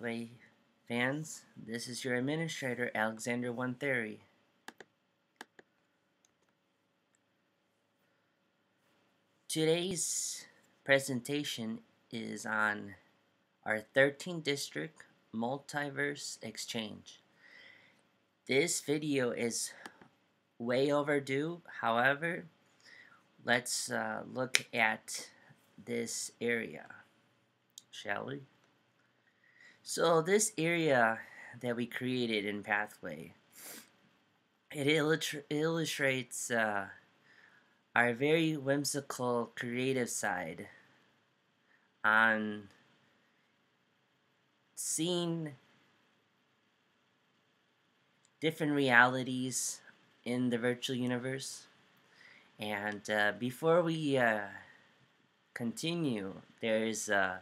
Pathway fans. This is your administrator, Alexander One Theory. Today's presentation is on our 13 district multiverse exchange. This video is way overdue. However, let's uh, look at this area, shall we? So this area that we created in Pathway, it illustrates uh, our very whimsical creative side on seeing different realities in the virtual universe. And uh, before we uh, continue, there's uh,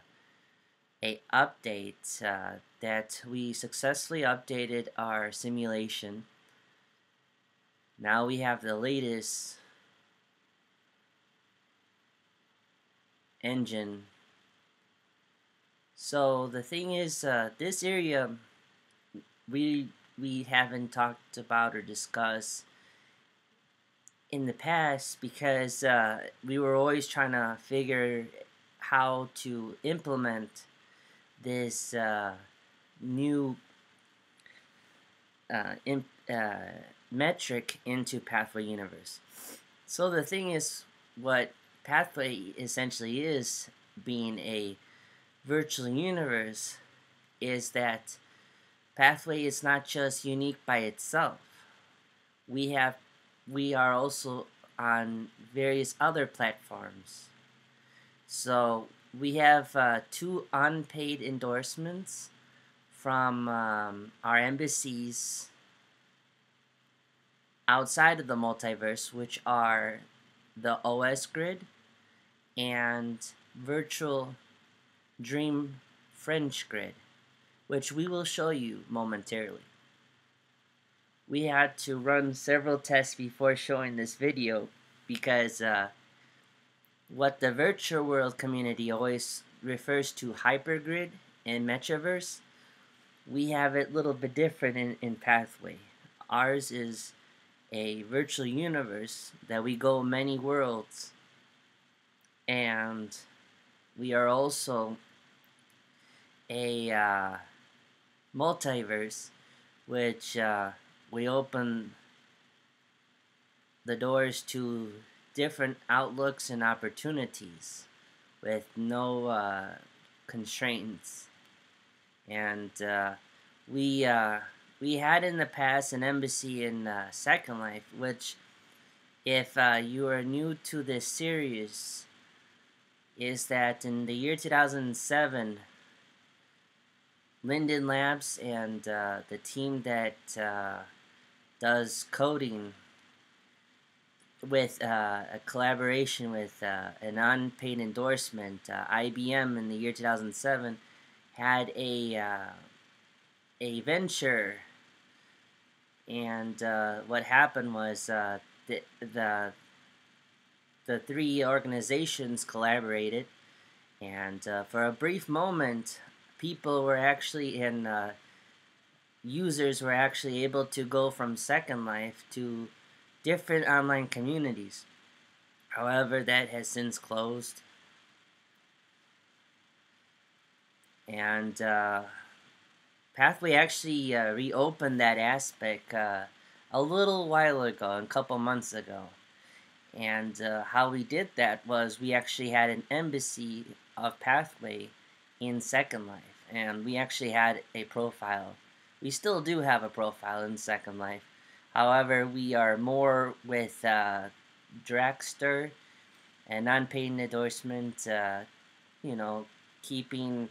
a update uh, that we successfully updated our simulation. Now we have the latest engine. So the thing is, uh, this area we we haven't talked about or discussed in the past because uh, we were always trying to figure how to implement this uh, new uh, uh, metric into Pathway Universe. So the thing is, what Pathway essentially is, being a virtual universe, is that Pathway is not just unique by itself. We have, we are also on various other platforms. So we have uh, two unpaid endorsements from um, our embassies outside of the multiverse, which are the OS Grid and Virtual Dream French Grid, which we will show you momentarily. We had to run several tests before showing this video because uh, what the virtual world community always refers to hypergrid and metaverse, we have it a little bit different in, in Pathway. Ours is a virtual universe that we go many worlds and we are also a uh, multiverse which uh, we open the doors to different outlooks and opportunities with no uh, constraints. And uh, we uh, we had in the past an embassy in uh, Second Life, which, if uh, you are new to this series, is that in the year 2007, Linden Labs and uh, the team that does coding with uh, a collaboration with uh, an unpaid endorsement, uh, IBM in the year 2007 had a uh, a venture, and uh, what happened was uh, the the the three organizations collaborated, and for a brief moment, people were actually in users were actually able to go from Second Life to different online communities. However, that has since closed. And uh, Pathway actually uh, reopened that aspect uh, a little while ago, a couple months ago. And uh, how we did that was we actually had an embassy of Pathway in Second Life. And we actually had a profile. We still do have a profile in Second Life However, we are more with uh, Dragster and unpaid endorsement, uh, you know, keeping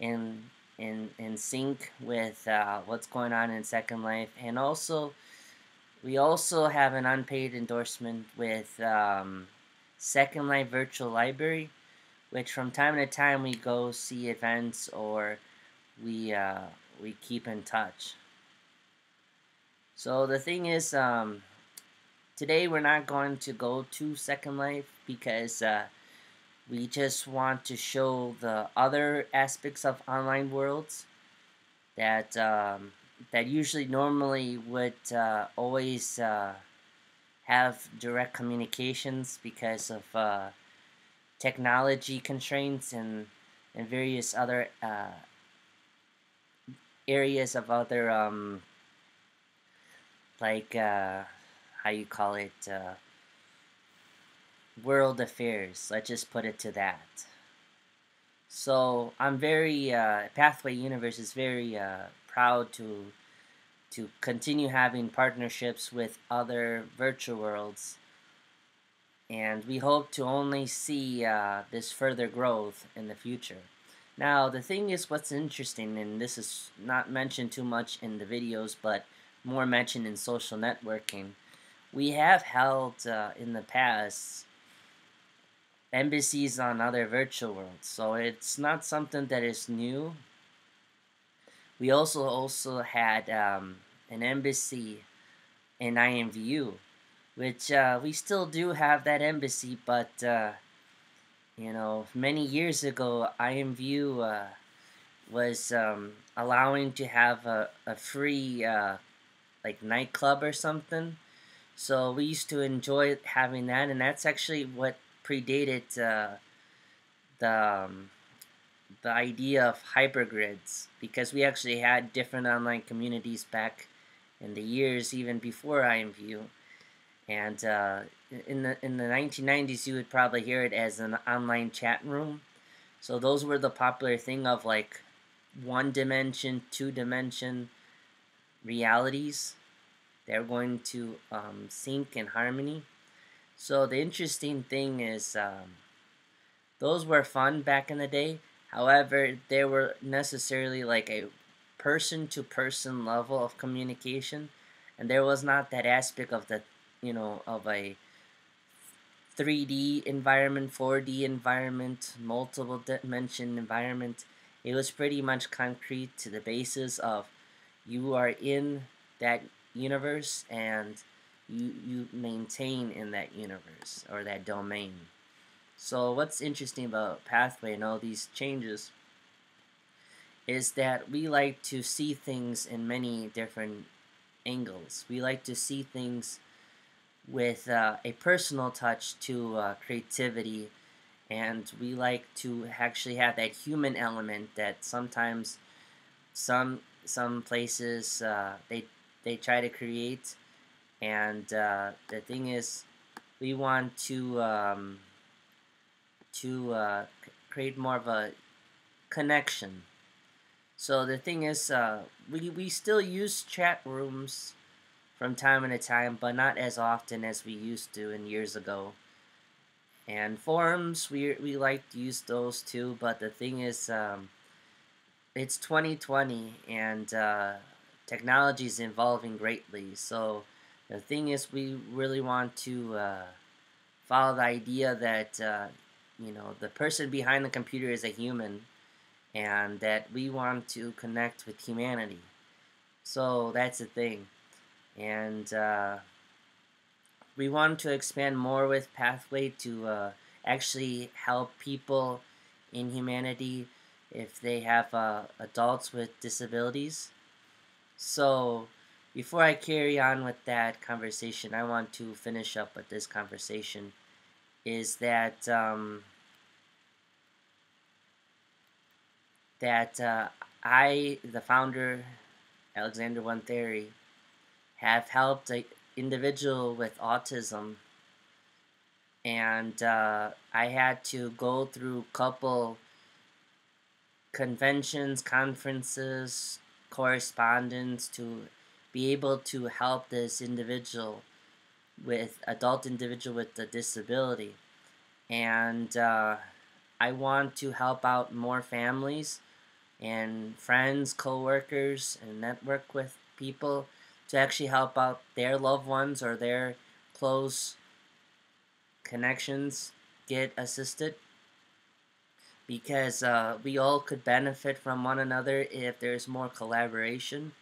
in in in sync with uh, what's going on in Second Life, and also we also have an unpaid endorsement with um, Second Life Virtual Library, which from time to time we go see events or we uh, we keep in touch. So the thing is, um, today we're not going to go to Second Life because uh, we just want to show the other aspects of online worlds that um, that usually normally would uh, always uh, have direct communications because of uh, technology constraints and and various other uh, areas of other um, like uh, how you call it uh, world affairs. Let's just put it to that. So I'm very uh, Pathway Universe is very uh, proud to to continue having partnerships with other virtual worlds, and we hope to only see uh, this further growth in the future. Now the thing is, what's interesting, and this is not mentioned too much in the videos, but more mentioned in social networking. We have held uh, in the past embassies on other virtual worlds. So it's not something that is new. We also also had um, an embassy in IMVU, which uh, we still do have that embassy, but uh, you know, many years ago, IMVU uh, was um, allowing to have a, a free uh, like nightclub or something. So we used to enjoy having that, and that's actually what predated uh, the um, the idea of hypergrids because we actually had different online communities back in the years even before IMVU. And uh, in the in the 1990s, you would probably hear it as an online chat room. So those were the popular thing of like one dimension, two dimension realities. They're going to um, sync in harmony. So the interesting thing is, um, those were fun back in the day. However, they were necessarily like a person-to-person level of communication, and there was not that aspect of the, you know, of a 3D environment, 4D environment, multiple dimension environment. It was pretty much concrete to the basis of you are in that universe and you you maintain in that universe or that domain. So what's interesting about Pathway and all these changes is that we like to see things in many different angles. We like to see things with uh, a personal touch to uh, creativity and we like to actually have that human element that sometimes some some places uh, they they try to create. And uh, the thing is we want to um, to uh, create more of a connection. So the thing is uh, we, we still use chat rooms from time to time but not as often as we used to in years ago. And forums we, we like to use those too but the thing is um, it's 2020 and uh, technology is evolving greatly so the thing is, we really want to uh, follow the idea that uh, you know the person behind the computer is a human, and that we want to connect with humanity. So that's the thing, and uh, we want to expand more with Pathway to uh, actually help people in humanity if they have uh, adults with disabilities. So before I carry on with that conversation, I want to finish up with this conversation. Is that um, that uh, I, the founder, Alexander One Theory, have helped an individual with autism, and uh, I had to go through couple conventions, conferences, correspondence to be able to help this individual with adult individual with a disability. And uh, I want to help out more families and friends, co-workers, and network with people to actually help out their loved ones or their close connections get assisted because uh, we all could benefit from one another if there's more collaboration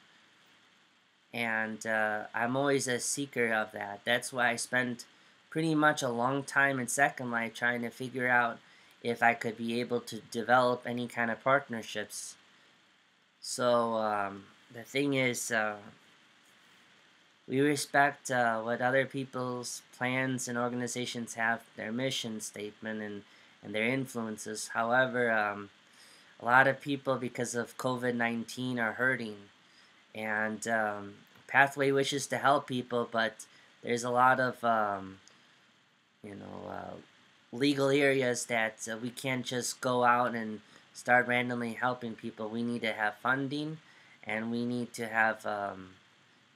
and uh, I'm always a seeker of that. That's why I spent pretty much a long time in Second Life trying to figure out if I could be able to develop any kind of partnerships So um, the thing is, uh, we respect uh, what other people's plans and organizations have, their mission statement and, and their influences. However, um, a lot of people, because of COVID 19, are hurting. And um, Pathway wishes to help people, but there's a lot of, um, you know, uh, legal areas that uh, we can't just go out and start randomly helping people. We need to have funding and we need to have, um,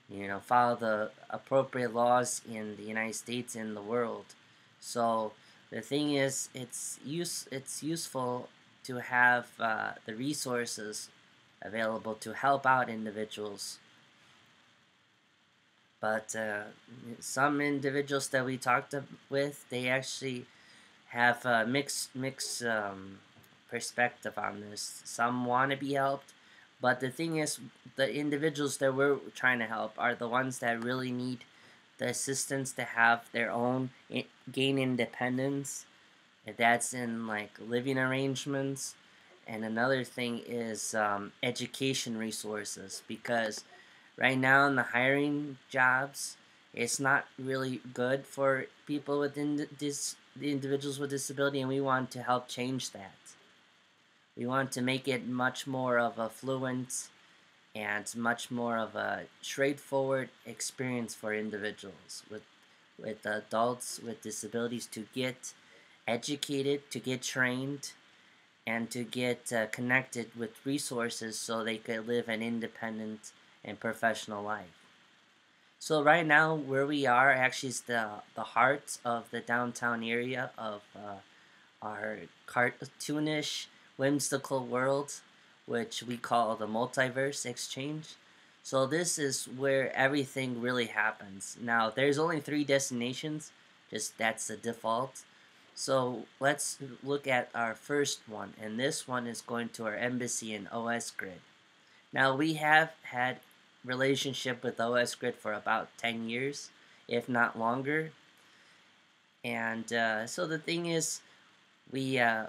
you know, follow the appropriate laws in the United States and the world. So the thing is, it's use it's useful to have uh, the resources available to help out individuals. But uh, some individuals that we talked with, they actually have a mixed mixed um, perspective on this. Some want to be helped, but the thing is, the individuals that we're trying to help are the ones that really need the assistance to have their own gain independence. That's in like living arrangements, and another thing is um, education resources because right now in the hiring jobs, it's not really good for people this the individuals with disability, and we want to help change that. We want to make it much more of a fluent and much more of a straightforward experience for individuals with with adults with disabilities to get educated, to get trained, and to get uh, connected with resources so they could live an independent and professional life. So right now, where we are actually is the the heart of the downtown area of uh, our cartoonish, whimsical world, which we call the multiverse exchange. So this is where everything really happens. Now, there's only three destinations, just that's the default. So let's look at our first one, and this one is going to our embassy in OS Grid. Now we have had relationship with OS Grid for about 10 years, if not longer. And uh, so the thing is, we uh,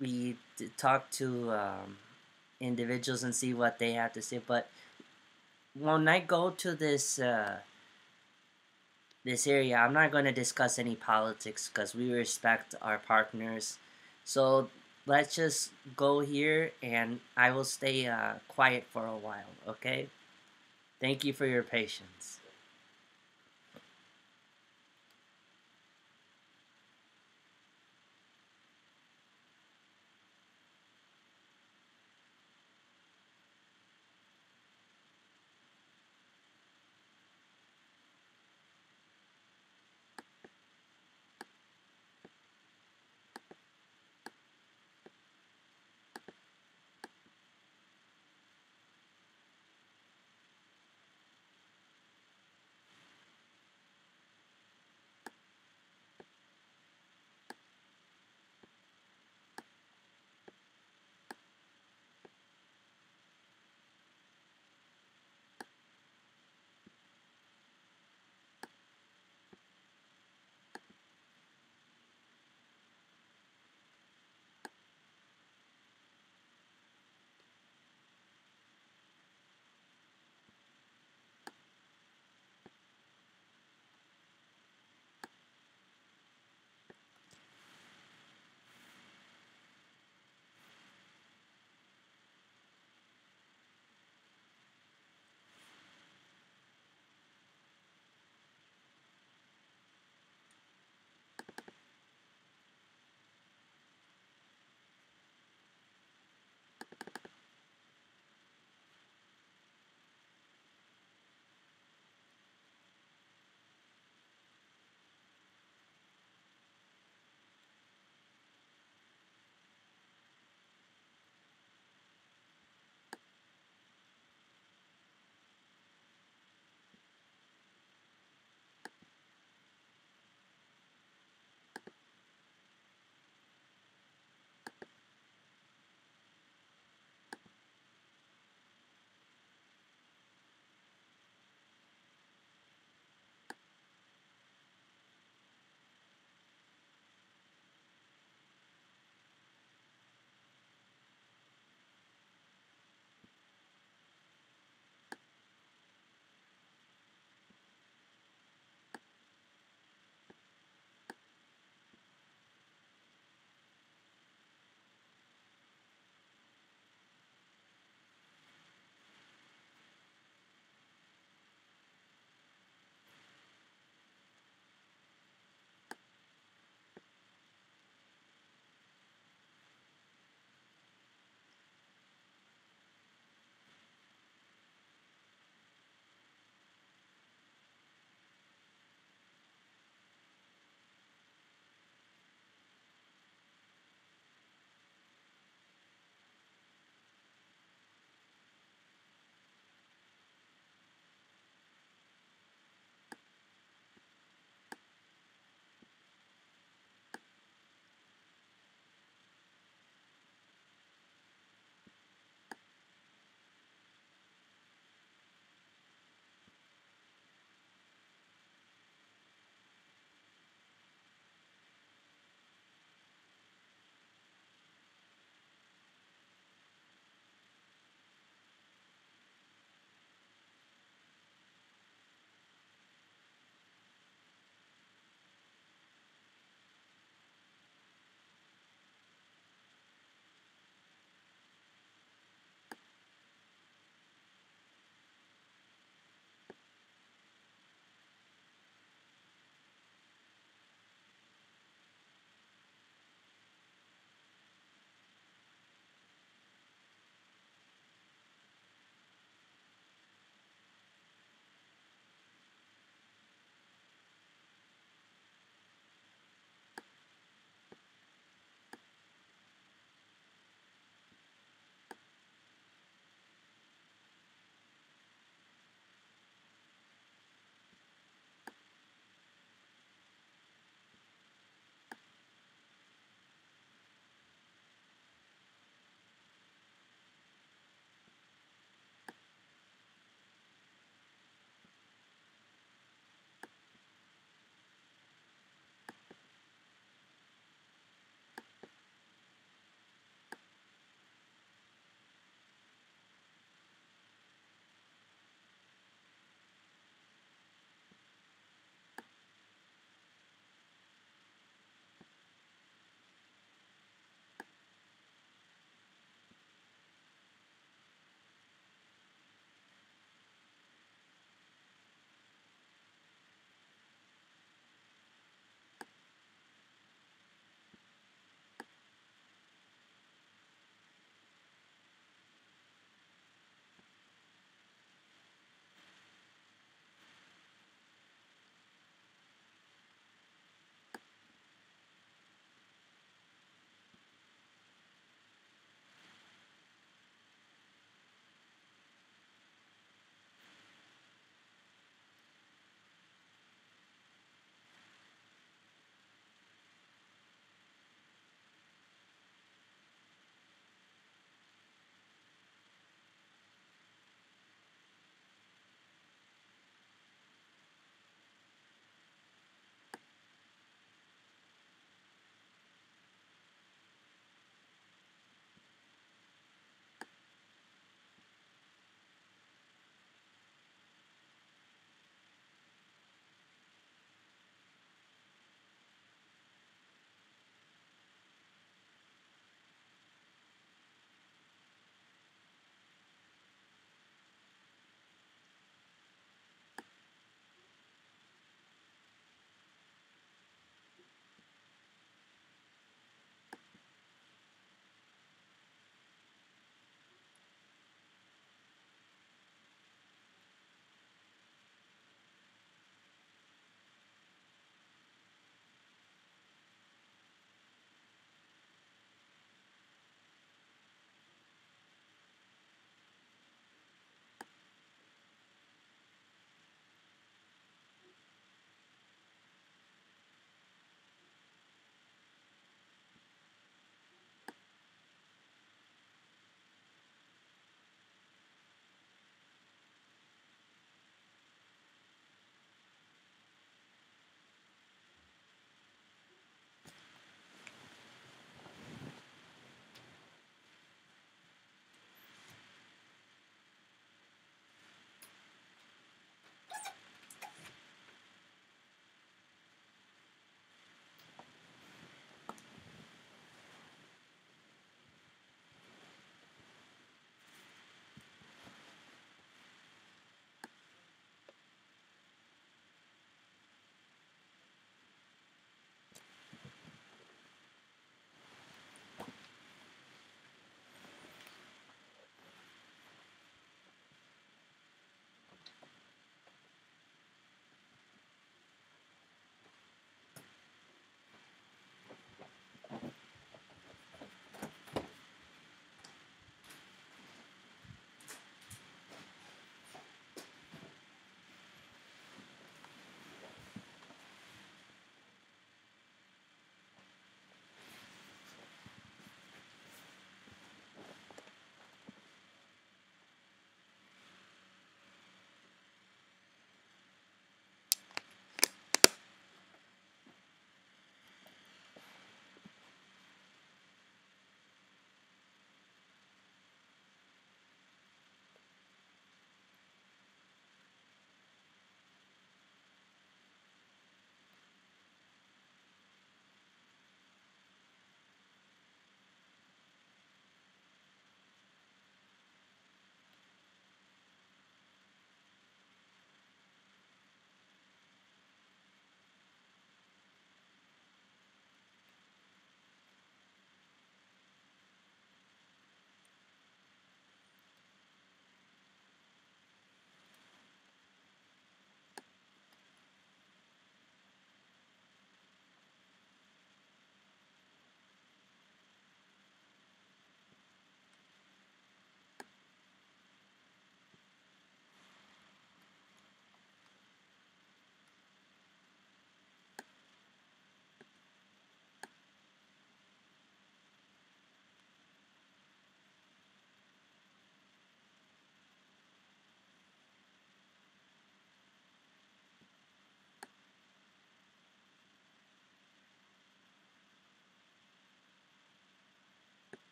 we talk to um, individuals and see what they have to say. But when I go to this uh, this area, I'm not going to discuss any politics because we respect our partners. So let's just go here, and I will stay uh, quiet for a while. Okay. Thank you for your patience.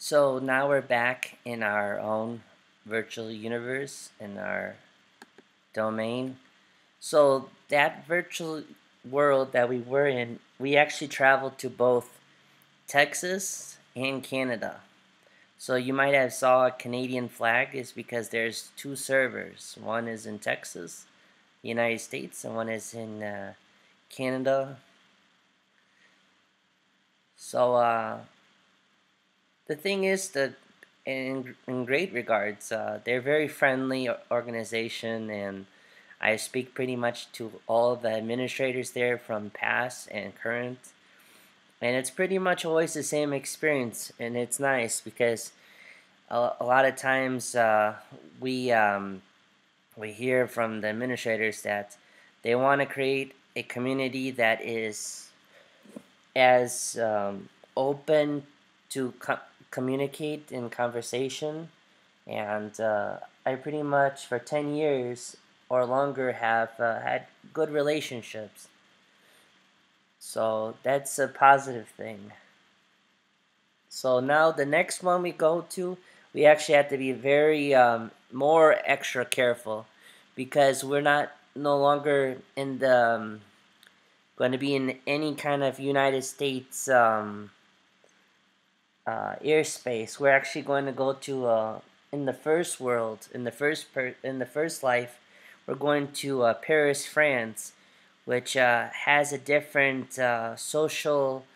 So now we're back in our own virtual universe in our domain. So that virtual world that we were in, we actually traveled to both Texas and Canada. So you might have saw a Canadian flag is because there's two servers. One is in Texas, United States, and one is in uh, Canada. So uh, the thing is that in, in great regards, uh, they're very friendly organization and I speak pretty much to all the administrators there from past and current. And it's pretty much always the same experience and it's nice because a, a lot of times uh, we um, we hear from the administrators that they want to create a community that is as um, open to communicate in conversation and uh, I pretty much for 10 years or longer have uh, had good relationships so that's a positive thing. So now the next one we go to, we actually have to be very um, more extra careful because we're not no longer in the um, going to be in any kind of United States um, uh, airspace. We're actually going to go to uh, in the first world, in the first per in the first life, we're going to uh, Paris, France which uh, has a different uh, social,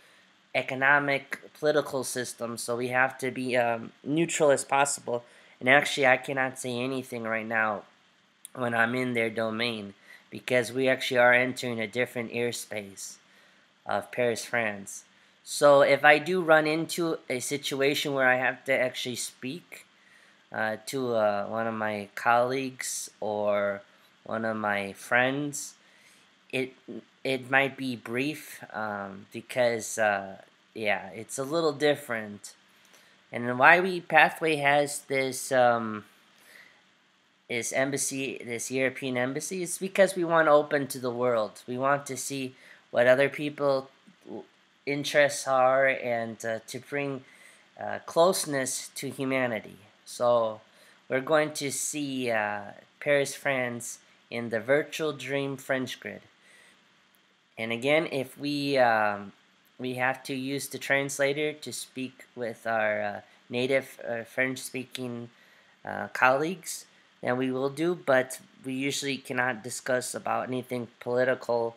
economic, political system. So we have to be um, neutral as possible. And actually, I cannot say anything right now when I'm in their domain because we actually are entering a different airspace of Paris, France. So if I do run into a situation where I have to actually speak uh, to uh, one of my colleagues or one of my friends, it it might be brief um, because uh, yeah, it's a little different. And why we Pathway has this um, this embassy, this European embassy, is because we want to open to the world. We want to see what other people interests are and uh, to bring uh, closeness to humanity. So we're going to see uh, Paris, France in the virtual dream French grid. And again, if we um, we have to use the translator to speak with our uh, native uh, French-speaking uh, colleagues, then we will do. But we usually cannot discuss about anything political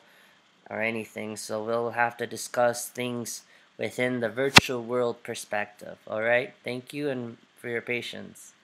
or anything. So we'll have to discuss things within the virtual world perspective. All right. Thank you and for your patience.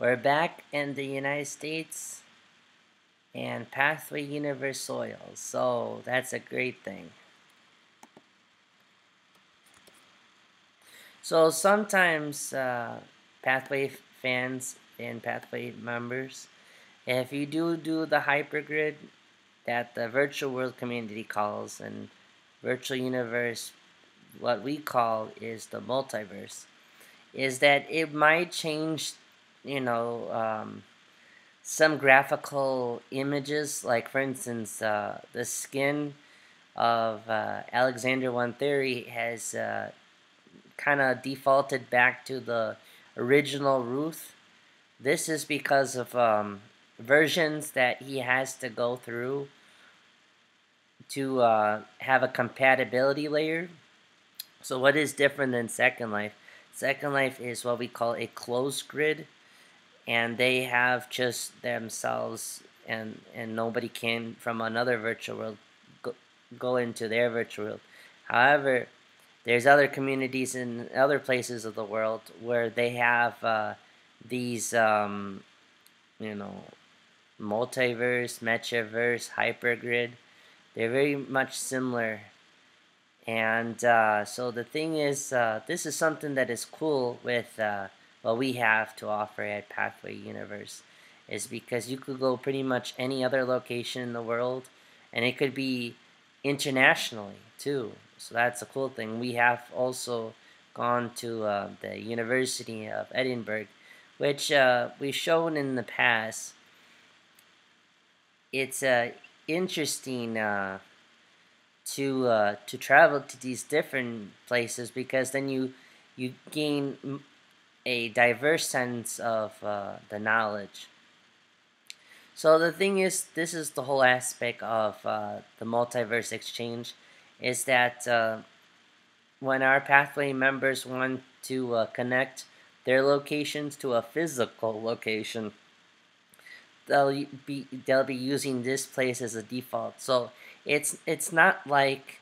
We're back in the United States and Pathway Universe soil, so that's a great thing. So sometimes uh, Pathway fans and Pathway members, if you do do the hypergrid that the virtual world community calls and virtual universe, what we call is the multiverse, is that it might change you know, um, some graphical images, like for instance, uh, the skin of uh, Alexander One Theory has uh, kind of defaulted back to the original Ruth. This is because of um, versions that he has to go through to uh, have a compatibility layer. So what is different than Second Life? Second Life is what we call a closed grid and they have just themselves and and nobody can from another virtual world go, go into their virtual world. However there's other communities in other places of the world where they have uh, these um, you know multiverse metaverse hypergrid. They're very much similar. And uh, so the thing is uh, this is something that is cool with uh, what we have to offer at Pathway Universe is because you could go pretty much any other location in the world and it could be internationally too. So that's a cool thing. We have also gone to uh, the University of Edinburgh, which uh, we've shown in the past. It's uh, interesting uh, to uh, to travel to these different places because then you you gain a diverse sense of uh, the knowledge. So the thing is, this is the whole aspect of uh, the multiverse exchange, is that uh, when our pathway members want to uh, connect their locations to a physical location, they'll be they'll be using this place as a default. So it's it's not like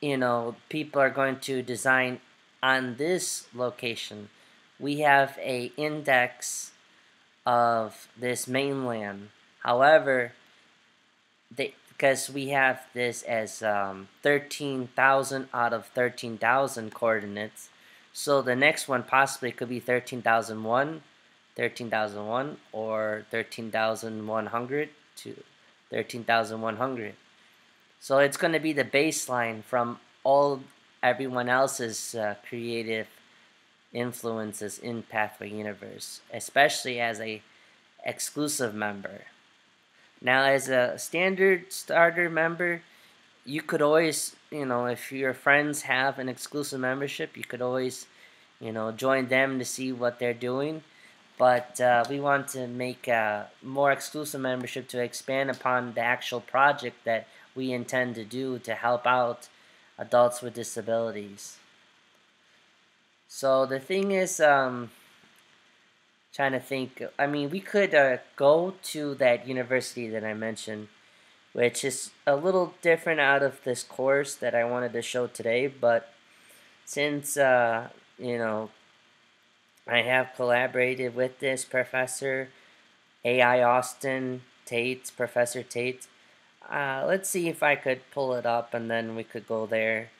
you know people are going to design on this location we have a index of this mainland. However, they, because we have this as um, 13,000 out of 13,000 coordinates, so the next one possibly could be 13,001, 13,001, or 13,100 to 13,100. So it's going to be the baseline from all everyone else's uh, creative influences in Pathway Universe, especially as a exclusive member. Now, as a standard starter member, you could always, you know, if your friends have an exclusive membership, you could always, you know, join them to see what they're doing. But uh, we want to make a more exclusive membership to expand upon the actual project that we intend to do to help out adults with disabilities. So the thing is, um, trying to think. I mean, we could uh, go to that university that I mentioned, which is a little different out of this course that I wanted to show today. But since uh, you know, I have collaborated with this professor, AI Austin Tate, Professor Tate. Uh, let's see if I could pull it up and then we could go there.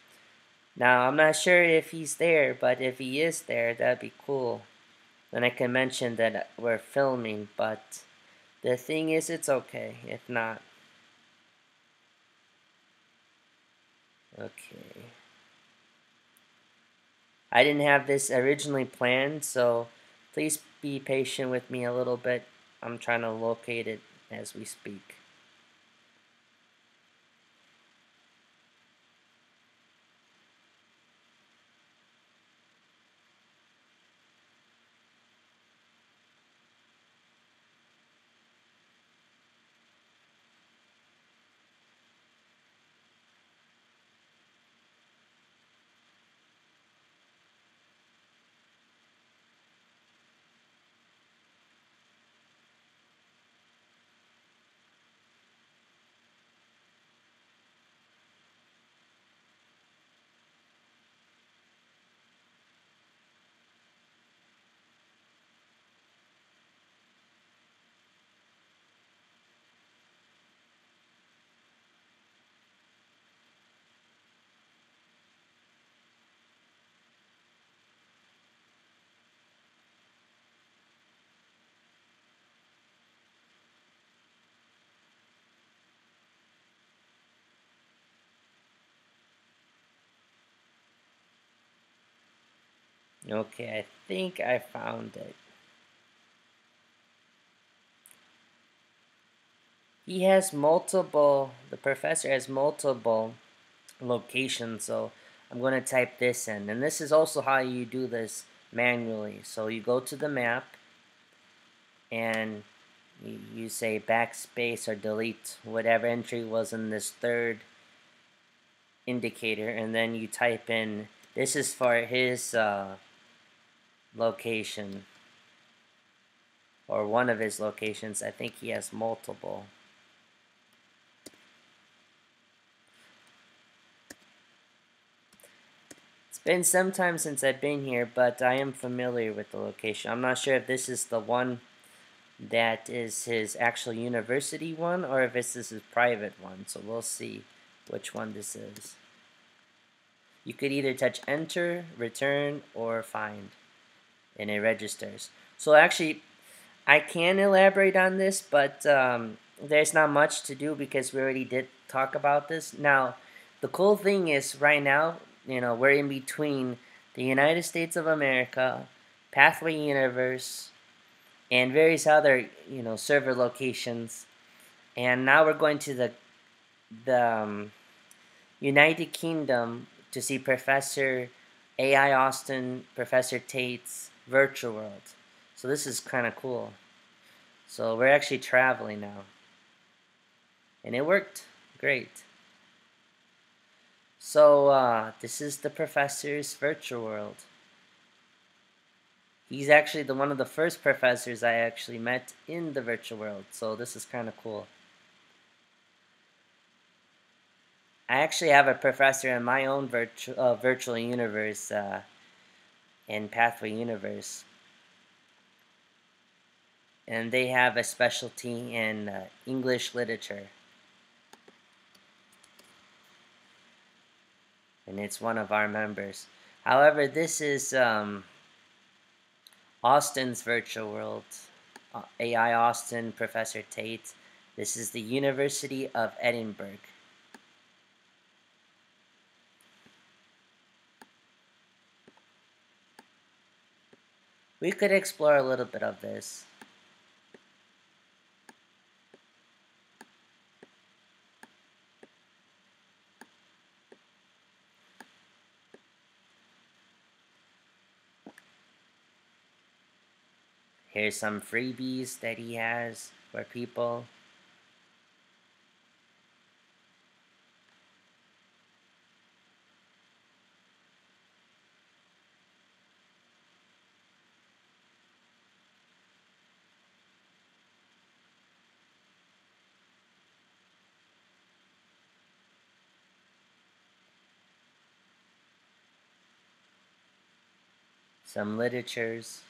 Now, I'm not sure if he's there, but if he is there, that'd be cool. Then I can mention that we're filming, but the thing is, it's okay if not. Okay. I didn't have this originally planned, so please be patient with me a little bit. I'm trying to locate it as we speak. Okay, I think I found it. He has multiple, the professor has multiple locations, so I'm going to type this in. And this is also how you do this manually. So you go to the map and you, say backspace or delete whatever entry was in this third indicator and then you type in this is for his uh, location or one of his locations I think he has multiple. It's been some time since I've been here but I am familiar with the location. I'm not sure if this is the one that is his actual university one or if this is his private one so we'll see which one this is. You could either touch enter, return, or find, and it registers. So actually, I can elaborate on this, but um, there's not much to do because we already did talk about this. Now, the cool thing is right now, you know, we're in between the United States of America, Pathway Universe, and various other, you know, server locations. And now we're going to the the um, United Kingdom to see Professor A.I. Austin, Professor Tate's virtual world. So this is kind of cool. So we're actually traveling now. And it worked great. So uh, this is the professor's virtual world. He's actually the one of the first professors I actually met in the virtual world. So this is kind of cool. I actually have a professor in my own virtu uh, virtual universe uh, in Pathway Universe. And they have a specialty in uh, English literature. And it's one of our members. However, this is um, Austin's virtual world. Uh, AI Austin, Professor Tate. This is the University of Edinburgh. We could explore a little bit of this. Here's some freebies that he has for people. Some literatures.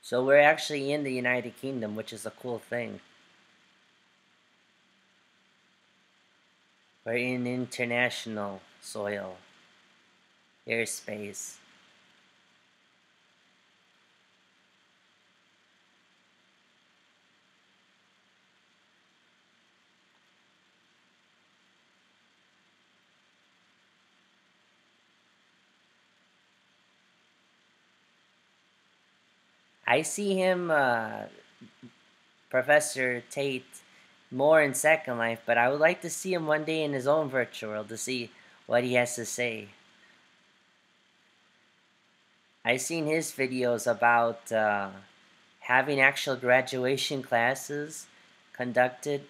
So we're actually in the United Kingdom, which is a cool thing. We're in international soil, airspace. I see him, uh, Professor Tate, more in Second Life, but I would like to see him one day in his own virtual world to see what he has to say. I've seen his videos about uh, having actual graduation classes conducted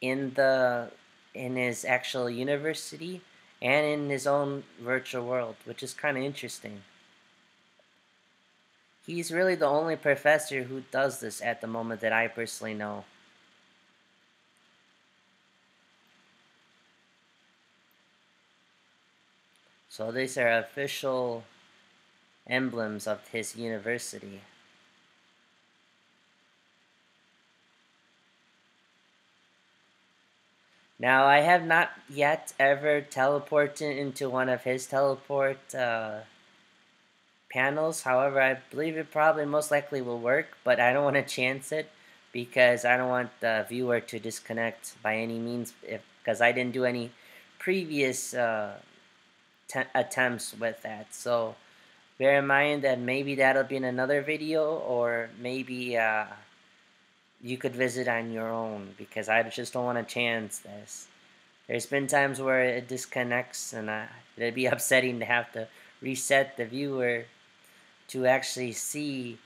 in the in his actual university and in his own virtual world, which is kind of interesting. He's really the only professor who does this at the moment that I personally know. So these are official emblems of his university. Now, I have not yet ever teleported into one of his teleport uh, panels. However, I believe it probably most likely will work, but I don't want to chance it because I don't want the viewer to disconnect by any means if because I didn't do any previous uh, attempts with that. So bear in mind that maybe that'll be in another video or maybe uh, you could visit on your own because I just don't want to chance this. There's been times where it disconnects and I, it'd be upsetting to have to reset the viewer to actually see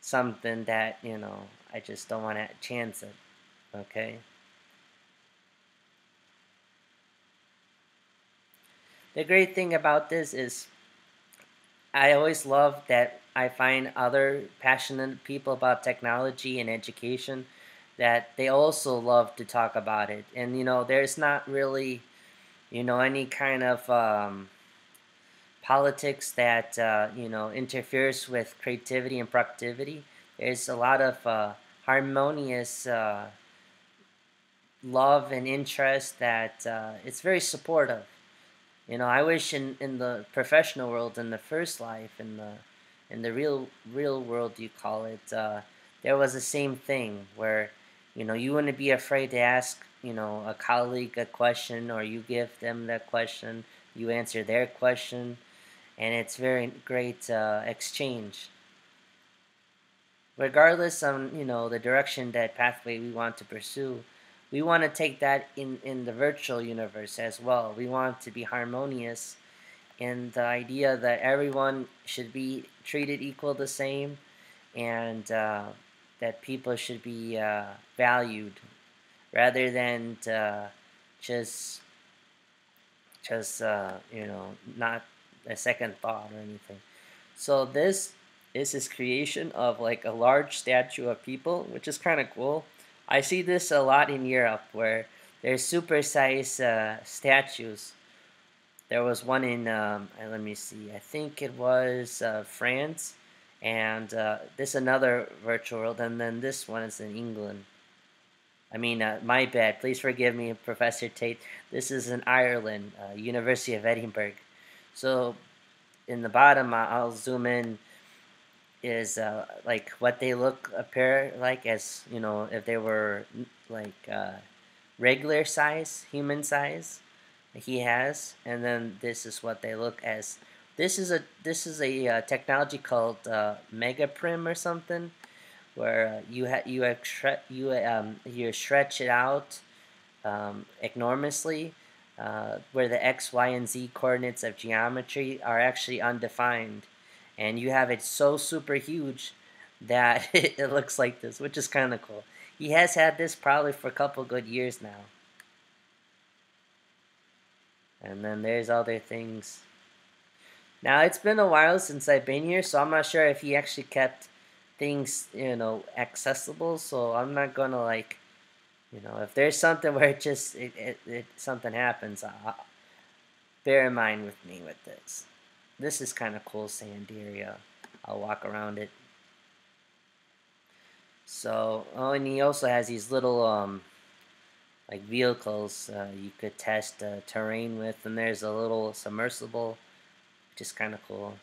something that, you know, I just don't want to chance it. Okay? The great thing about this is I always love that I find other passionate people about technology and education that they also love to talk about it. And you know, there's not really, you know, any kind of um, politics that uh, you know interferes with creativity and productivity. There's a lot of uh, harmonious uh, love and interest that uh, it's very supportive. You know, I wish in, in the professional world, in the first life, in the in the real real world, you call it, uh, there was the same thing where, you know, you wouldn't be afraid to ask, you know, a colleague a question, or you give them that question, you answer their question, and it's very great uh, exchange. Regardless of you know the direction that pathway we want to pursue, we want to take that in, in the virtual universe as well. We want to be harmonious in the idea that everyone should be treated equal the same and uh, that people should be uh, valued rather than uh, just just uh, you know not a second thought or anything. So this is his creation of like a large statue of people, which is kind of cool. I see this a lot in Europe where there's supersized uh, statues. There was one in, um, uh, let me see, I think it was uh, France, and uh, this another virtual world, and then this one is in England. I mean, uh, my bad. Please forgive me, Professor Tate. This is in Ireland, uh, University of Edinburgh. So, in the bottom, I'll zoom in is uh, like what they look appear like as you know if they were like uh, regular size human size he has. And then this is what they look as. This is a this is a uh, technology called uh, megaprim or something where uh, you ha- you you um, you stretch it out um, enormously uh, where the x y and z coordinates of geometry are actually undefined and you have it so super huge that it looks like this, which is kind of cool. He has had this probably for a couple good years now. And then there's other things. Now, it's been a while since I've been here, so I'm not sure if he actually kept things, you know, accessible, so I'm not going to, like, you know, if there's something where it just, it, it, it something happens, I'll, bear in mind with me with this. This is kind of cool sand area. I'll walk around it. So, oh, and he also has these little, um, like vehicles uh, you could test uh, terrain with, and there's a little submersible, which is kind of cool.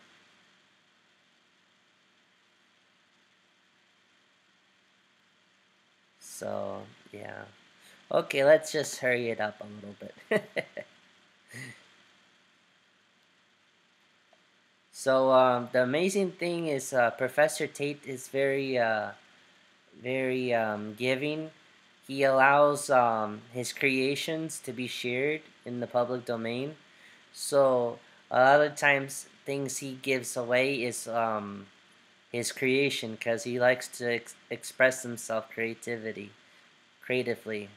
So, yeah. Okay, let's just hurry it up a little bit. So um, the amazing thing is uh, Professor Tate is very, uh, very um, giving. He allows um, his creations to be shared in the public domain. So a lot of times things he gives away is um, his creation because he likes to ex express himself creativity, creatively.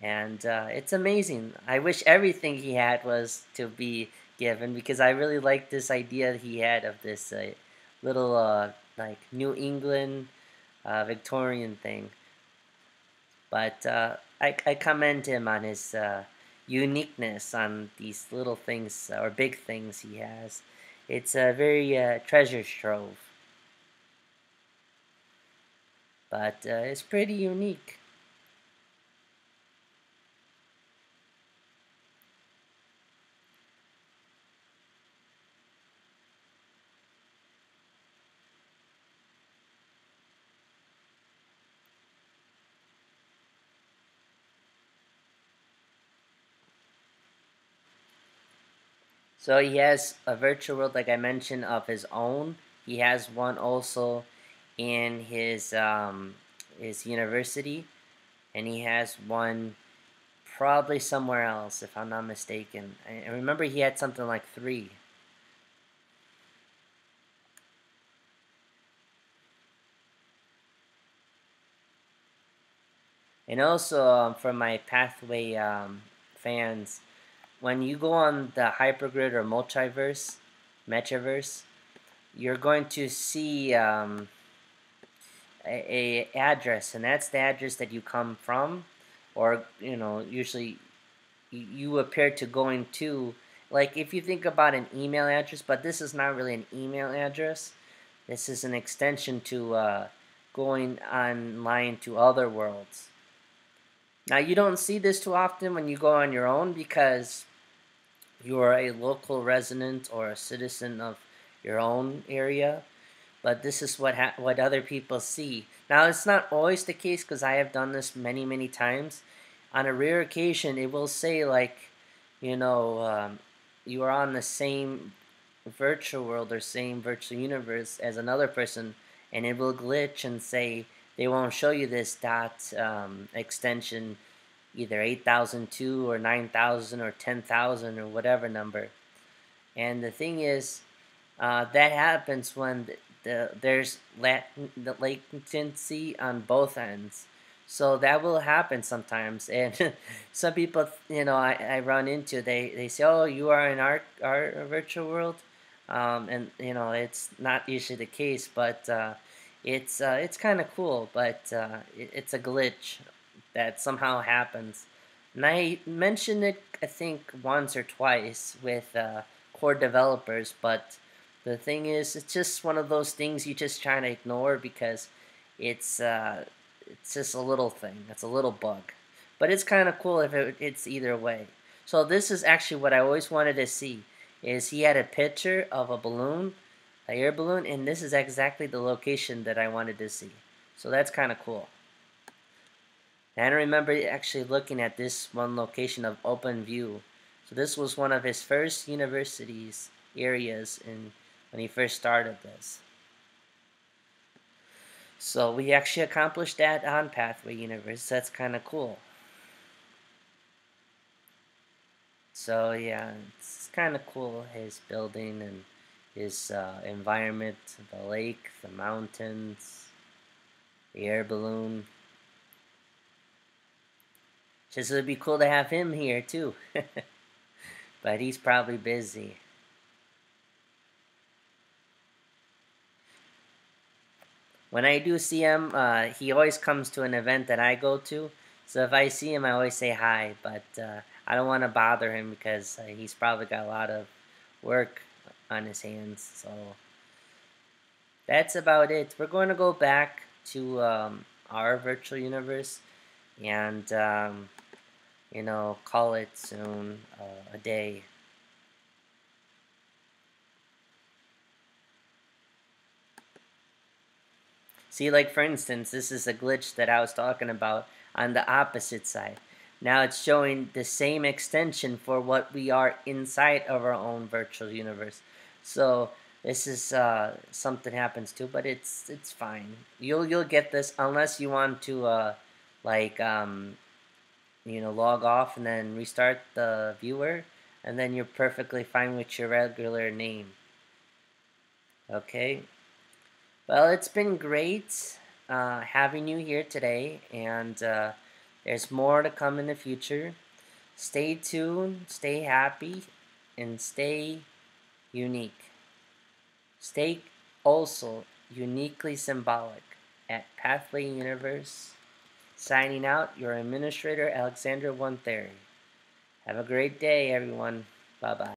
And uh, it's amazing. I wish everything he had was to be given because I really like this idea he had of this uh, little uh, like New England uh, Victorian thing. But uh, I, I commend him on his uh, uniqueness on these little things or big things he has. It's a very uh, treasure trove. But it's pretty unique. So he has a virtual world, like I mentioned, of his own. He has one also in his um, his university, and he has one probably somewhere else, if I'm not mistaken. I, remember he had something like three. And also, um, for my Pathway um, fans, when you go on the Hypergrid or Multiverse, Metaverse, you're going to see um, a, a, address, and that's the address that you come from, or you know, usually you appear to going to. Like if you think about an email address, but this is not really an email address. This is an extension to uh, going online to other worlds. Now you don't see this too often when you go on your own because you are a local resident or a citizen of your own area but this is what what other people see. Now it's not always the case because I have done this many many times. On a rare occasion, it will say like, you know, um, you are on the same virtual world or same virtual universe as another person, and it will glitch and say they won't show you this dot um, extension, either 8002 or 9000 or 10,000 or whatever number. And the thing is, uh, that happens when the, there's lat the latency on both ends. So that will happen sometimes, and some people, you know, I, I run into they, they say, "Oh, you are in our our virtual world," um, and you know, it's not usually the case, but uh, it's uh, it's kind of cool. But uh, it, it's a glitch that somehow happens, and I mentioned it I think once or twice with uh, core developers, but the thing is, it's just one of those things you just try to ignore because it's uh, it's just a little thing. It's a little bug, but it's kind of cool if it, it's either way. So this is actually what I always wanted to see. Is he had a picture of a balloon, a air balloon, and this is exactly the location that I wanted to see. So that's kind of cool. And I remember actually looking at this one location of open view. So this was one of his first universities areas in when he first started this. So we actually accomplished that on Pathway Universe. That's kind of cool. So yeah, it's kind of cool his building and his uh, environment, the lake, the mountains, the air balloon. Just would be cool to have him here too. but he's probably busy. when I do see him, uh, he always comes to an event that I go to. So if I see him, I always say hi. But uh, I don't want to bother him because uh, he's probably got a lot of work on his hands. So that's about it. We're going to go back to um, our virtual universe and, um, you know, call it soon uh, a day. See, like for instance, this is a glitch that I was talking about on the opposite side. Now it's showing the same extension for what we are inside of our own virtual universe. So this is uh, something happens too, but it's it's fine. You'll you'll get this unless you want to uh, like um, you know log off and then restart the viewer, and then you're perfectly fine with your regular name. Okay. Well, it's been great uh, having you here today, and uh, there's more to come in the future. Stay tuned, stay happy, and stay unique. Stay also uniquely symbolic at Pathway Universe. Signing out, your administrator, Alexandra One Theory. Have a great day, everyone. Bye bye.